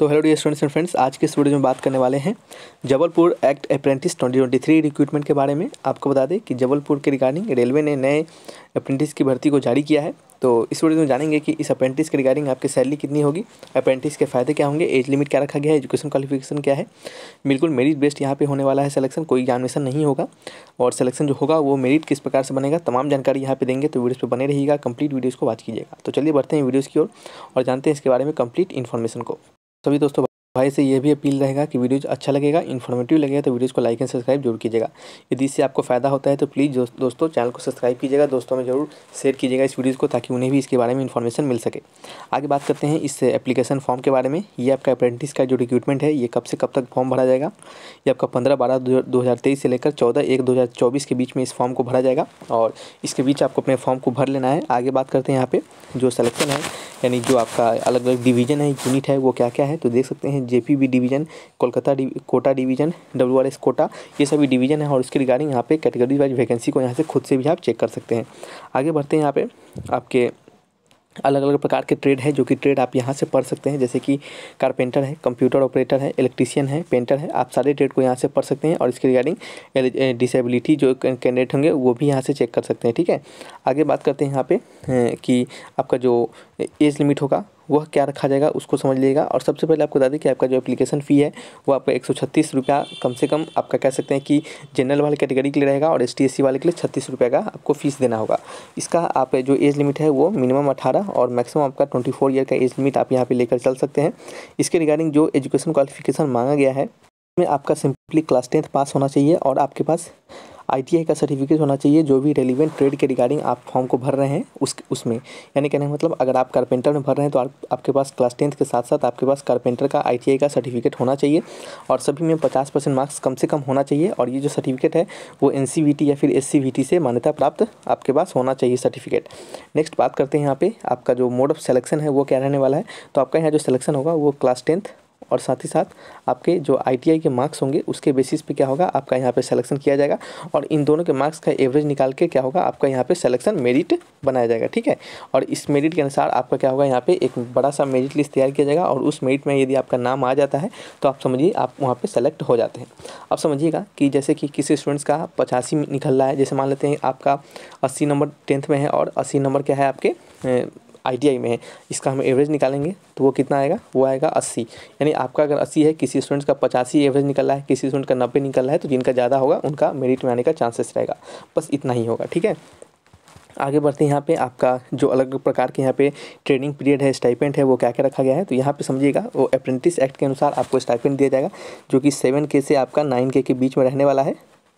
तो hello dear students and friends आज के इस वीडियो में बात करने वाले हैं जबलपुर एक्ट अप्रेंटिस 2023 रिक्रूटमेंट के बारे में। आपको बता दें कि जबलपुर के रिगार्डिंग रेलवे ने नए अप्रेंटिस की भर्ती को जारी किया है। तो इस वीडियो में जानेंगे कि इस अप्रेंटिस के रिगार्डिंग आपकी सैलरी कितनी होगी अप्रेंटिस के फ़ायदे क्या होंगे एज लिमिट क्या रखा गया है एजुकेशन क्वालिफिकेशन क्या है। बिल्कुल मेरिट बेस्ड यहाँ पे होने वाला है सिलेक्शन कोई एग्जामिनेशन नहीं होगा। और सिलेक्शन जो होगा वो मेरिट किस प्रकार से बनेगा, तमाम जानकारी यहाँ पे देंगे तो वीडियोस पे बने रहिएगा कंप्लीट वीडियोस को वॉच कीजिएगा। तो चलिए बढ़ते हैं वीडियोस की ओर और जानते हैं इसके बारे में कंप्लीट इन्फॉर्मेशन को। सभी दोस्तों, भाई से ये भी अपील रहेगा कि वीडियो अच्छा लगेगा इन्फॉर्मेटिव लगेगा तो वीडियोज़ को लाइक एंड सब्सक्राइब ज़रूर कीजिएगा। यदि इससे आपको फ़ायदा होता है तो प्लीज़ दोस्तों चैनल को सब्सक्राइब कीजिएगा, दोस्तों में ज़रूर शेयर कीजिएगा इस वीडियोज़ को, ताकि उन्हें भी इसके बारे में इन्फॉर्मेशन मिल सके। आगे बात करते हैं इस एप्लीकेशन फॉर्म के बारे में। ये आपका अप्रेंटिस का जो रिक्रूटमेंट है, ये कब से कब तक फॉर्म भरा जाएगा? ये आपका पंद्रह बारह दो से लेकर चौदह एक दो के बीच में इस फॉर्म को भरा जाएगा, और इसके बीच आपको अपने फॉर्म को भर लेना है। आगे बात करते हैं यहाँ पर जो सिलेक्शन है यानी जो आपका अलग अलग डिवीज़न है यूनिट है, वो क्या क्या है तो देख सकते हैं JPB division Kolkata Kota division W R S Kota ये सभी डिवीज़न है और उसके रिगार्डिंग यहाँ पे कैटेगरी वाइज वैकेंसी को यहाँ से खुद से भी आप चेक कर सकते हैं। आगे बढ़ते हैं यहाँ पे आपके अलग अलग प्रकार के ट्रेड है, जो कि ट्रेड आप यहाँ से पढ़ सकते हैं। जैसे कि कारपेंटर है कंप्यूटर ऑपरेटर है इलेक्ट्रीशियन है पेंटर है, आप सारे ट्रेड को यहाँ से पढ़ सकते हैं और इसके रिगार्डिंग डिसेबिलिटी जो कैंडिडेट होंगे, वो भी यहाँ से चेक कर सकते हैं, ठीक है? आगे बात करते हैं यहाँ पे कि आपका जो एज लिमिट होगा वह क्या रखा जाएगा उसको समझ लीजिएगा। और सबसे पहले आपको बता दें कि आपका जो एप्लीकेशन फ़ी है, वो आपका एक सौ छत्तीस रुपया कम से कम आपका कह सकते हैं कि जनरल वाले कैटेगरी के लिए रहेगा और एस टी वाले के लिए छत्तीस रुपये का आपको फ़ीस देना होगा। इसका आप जो एज लिमिट है, वो मिनिमम अठारह और मैक्सिमम आपका ट्वेंटी फोर ईयर का एज लिमिट आप यहाँ पर लेकर चल सकते हैं। इसके रिगार्डिंग जो एजुकेशन क्वालिफिकेशन मांगा गया है में आपका सिंपली क्लास टेंथ पास होना चाहिए और आपके पास आईटीआई का सर्टिफिकेट होना चाहिए जो भी रेलिवेंट ट्रेड के रिगार्डिंग आप फॉर्म को भर रहे हैं उस उसमें। यानी कहने का मतलब अगर आप कारपेंटर में भर रहे हैं तो आप, आपके पास क्लास टेंथ के साथ साथ आपके पास कारपेंटर का आईटीआई का सर्टिफिकेट होना चाहिए। और सभी में पचास परसेंट मार्क्स कम से कम होना चाहिए और ये जो सर्टिफिकेट है वो एन या फिर एस से मान्यता प्राप्त आपके पास होना चाहिए सर्टिफिकेट नेक्स्ट बात करते हैं यहाँ पे आपका जो मोड ऑफ़ सेलेक्शन है वो क्या रहने वाला है? तो आपका यहाँ जो सिलेक्शन होगा वो क्लास टेंथ और साथ ही साथ आपके जो आईटीआई के मार्क्स होंगे, उसके बेसिस पे क्या होगा? आपका यहाँ पे सिलेक्शन किया जाएगा। और इन दोनों के मार्क्स का एवरेज निकाल के क्या होगा? आपका यहाँ पे सिलेक्शन मेरिट बनाया जाएगा, ठीक है? और इस मेरिट के अनुसार आपका क्या होगा? यहाँ पे एक बड़ा सा मेरिट लिस्ट तैयार किया जाएगा और उस मेरिट में यदि आपका नाम आ जाता है तो आप समझिए आप वहाँ पर सेलेक्ट हो जाते हैं। अब समझिएगा कि जैसे कि किसी स्टूडेंट्स का पचासी निकल रहा है, जैसे मान लेते हैं आपका अस्सी नंबर टेंथ में है और अस्सी नंबर क्या है आपके? आईटीआई में है। इसका हम एवरेज निकालेंगे तो वो कितना आएगा? वो आएगा अस्सी। यानी आपका अगर अस्सी है, किसी स्टूडेंट का पचासी एवरेज निकल रहा है, किसी स्टूडेंट का नब्बे निकल रहा है तो जिनका ज़्यादा होगा, उनका मेरिट में आने का चांसेस रहेगा। बस इतना ही होगा, ठीक है? आगे बढ़ते हैं यहाँ पे, आपका जो अलग प्रकार के यहाँ पे ट्रेनिंग पीरियड है स्टाइपेंट है, वो क्या क्या रखा गया है? तो यहाँ पे समझिएगा, वो अप्रेंटिस एक्ट के अनुसार आपको स्टाइपेंट दिया जाएगा, जो कि सेवन के से आपका नाइन के के बीच में रहने वाला है।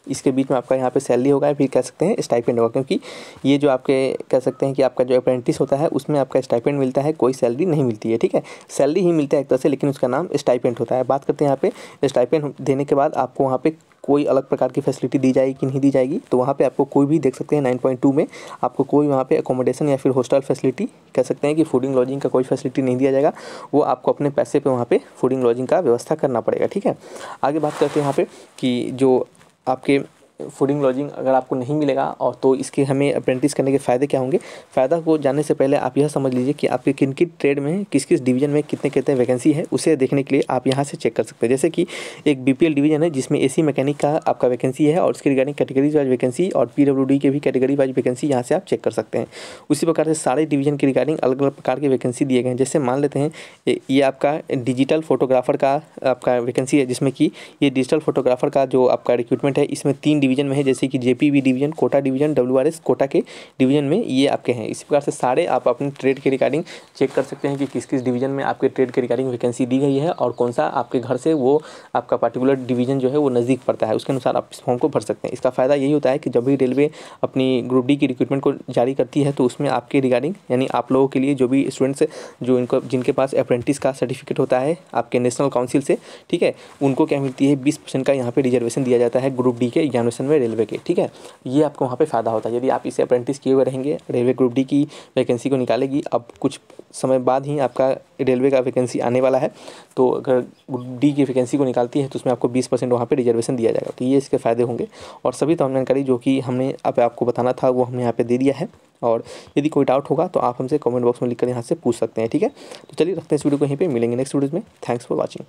इसके बीच में आपका यहाँ पे सैलरी होगा फिर कह सकते हैं स्टाइपेंड होगा, क्योंकि ये जो आपके, कह सकते हैं कि आपका जो अप्रेंटिस होता है, उसमें आपका स्टाइपेंड मिलता है, कोई सैलरी नहीं मिलती है, ठीक है? सैलरी ही मिलता है एक तरह से, लेकिन उसका नाम स्टाइपेंड होता है। बात करते हैं यहाँ पे स्टाइपेंड देने के बाद आपको वहाँ पे कोई अलग प्रकार की फैसिलिटी दी जाएगी कि नहीं दी जाएगी तो वहाँ पे आपको कोई भी देख सकते हैं 9.2 में, आपको कोई वहाँ पे अकोमोडेशन या फिर हॉस्टल फैसिलिटी कह सकते हैं कि फूडिंग लॉजिंग का कोई फैसिलिटी नहीं दिया जाएगा, वो आपको अपने पैसे पे वहाँ पे फूडिंग लॉजिंग का व्यवस्था करना पड़ेगा, ठीक है? आगे बात करते हैं यहाँ पे कि जो आपके फूडिंग लॉजिंग अगर आपको नहीं मिलेगा, और तो इसके हमें अप्रेंटिस करने के फ़ायदे क्या होंगे? फ़ायदा को जानने से पहले आप यह समझ लीजिए कि आपके किन किन ट्रेड में किस किस डिवीज़न में कितने कितने वैकेंसी है, उसे देखने के लिए आप यहाँ से चेक कर सकते हैं। जैसे कि एक बी डिवीज़न है, जिसमें एसी मैकेनिक का आपका वैकेंसी है, और उसके रिगार्डिंग कैटेगरीज वाइज वैकेंसी और पीडब्ल्यूडी के भी कैटेगरी वाइज वैकेंसी यहाँ से आप चेक कर सकते हैं। उसी प्रकार से सारे डिवीज़न के रिगार्डिंग अलग अलग प्रकार के वैकेंसी दिए गए हैं। जैसे मान लेते हैं ये आपका डिजिटल फोटोग्राफर का आपका वैकेंसी है, जिसमें कि ये डिजिटल फोटोग्राफर का जो आपका रिक्रूटमेंट है, इसमें तीन डिवीज़न में है, जैसे कि JPV division Kota division WRS Kota के डिवीज़न में ये आपके हैं। इसी प्रकार से सारे आप अपने ट्रेड के रिगार्डिंग चेक कर सकते हैं कि किस किस डिवीज़न में आपके ट्रेड के रिगार्डिंग वैकेंसी दी गई है और कौन सा आपके घर से वो आपका पर्टिकुलर डिवीज़न जो है वो नज़दीक पड़ता है। उसके अनुसार आप इस फॉर्म को भर सकते हैं। इसका फ़ायदा यही होता है कि जब भी रेलवे अपनी ग्रुप डी की रिक्रूटमेंट को जारी करती है तो उसमें आपके रिगार्डिंग यानी आप लोगों के लिए जो भी स्टूडेंट्स जो इनको, जिनके पास अप्रेंटिस का सर्टिफिकेट होता है, आपके नेशनल काउंसिल से, ठीक है, उनको क्या मिलती है? बीस परसेंट का यहाँ पे रिजर्वेशन दिया जाता है ग्रुप डी के एग्जामिनेशन एग्जामिनेशन में रेलवे के, ठीक है? ये आपको वहाँ पे फ़ायदा होता है। यदि आप इसे अप्रेंटिस किए हुए रहेंगे रेलवे ग्रुप डी की वैकेंसी को निकालेगी, अब कुछ समय बाद ही आपका रेलवे का वैकेंसी आने वाला है तो अगर डी की वैकेंसी को निकालती है तो उसमें आपको बीस परसेंट वहाँ पर रिजर्वेशन दिया जाएगा। तो ये इसके फ़ायदे होंगे। और सभी तमाम जानकारी जो कि हमने अब आपको बताना था, वो हमने यहाँ पे दे दिया है। और यदि कोई डाउट होगा तो आप हमसे कमेंट बॉक्स में लिखकर यहाँ से पूछ सकते हैं, ठीक है? तो चलिए, रखते हैं इस वीडियो को यहीं पे। मिलेंगे नेक्स्ट वीडियो में। Thanks for watching